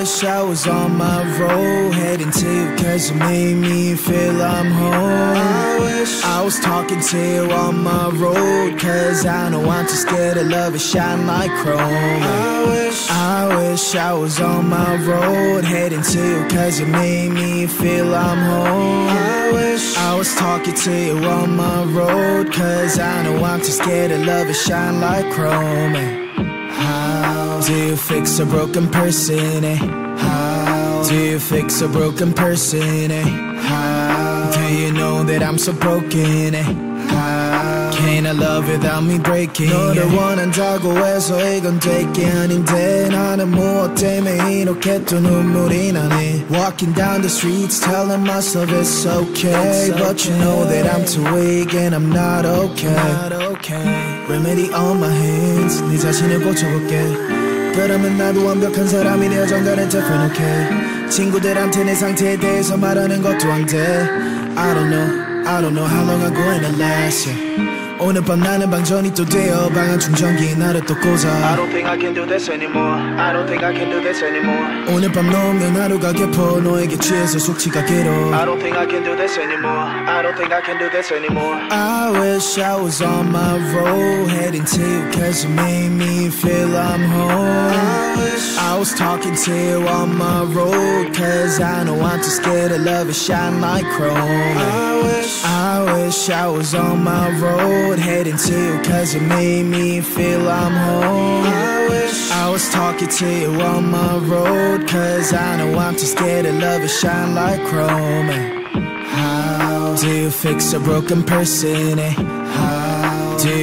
wish I was on my road Heading to you cause you made me feel I'm home. I wish I was talking to you on my road Cause I know I'm too scared to love it shine like chrome. I wish I wish I was on my road Heading to you cause you made me feel I'm home. I wish I was talking to you on my road Cause I know I'm too scared to love it shine like chrome How do you fix a broken person, eh? How do you fix a broken person, eh? How do you know that I'm so broken, eh? How hurricane I love without me breaking? 너를 원한다고 해서 이건 될 아닌데 나는 무엇 때문에 이렇게 또 눈물이 나니? Walking down the streets telling myself it's okay. But you know that I'm too weak and I'm not okay. Remedy on my hands. 네 자신을 고쳐볼게. 그러면 나도 완벽한 사람이 되어 정갈을 덮어놓게. 친구들한테 내 상태에 대해서 말하는 것도 안돼. I don't know, I don't know how long I'm going to last yeah. 오늘 밤 나는 방전이 또 되어 방한 충전기 나를 또 꽂아 I don't think I can do this anymore. I don't think I can do this anymore. 오늘 밤 너면 하루가 깊어 너에게 취해서 숙취가 길어 I don't think I can do this anymore. I don't think I can do this anymore. I wish I was on my road Heading to you cause you made me feel I'm home I wish I was talking to you on my road Cause I know I'm too scared to love it shine like chrome. I wish. I wish I was on my road Heading to you cause you made me feel I'm home. I wish. I was talking to you on my road Cause I know I'm too scared to love it shine like chrome. How do you fix a broken person, eh?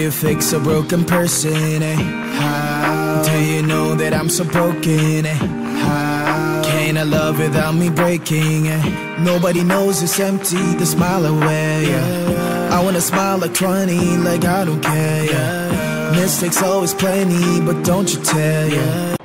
You fix a broken person, eh? How do you know that I'm so broken, eh? How can I love without me breaking, eh? Nobody knows it's empty, the smile away, yeah. I wanna smile like 20, like I don't care, yeah. Mistakes always plenty, but don't you tell, yeah.